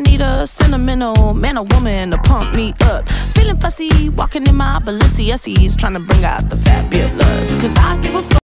need a sentimental man or woman to pump me up. Feeling fussy, walking in my Balenciaga, trying to bring out the fabulous. Cause I can.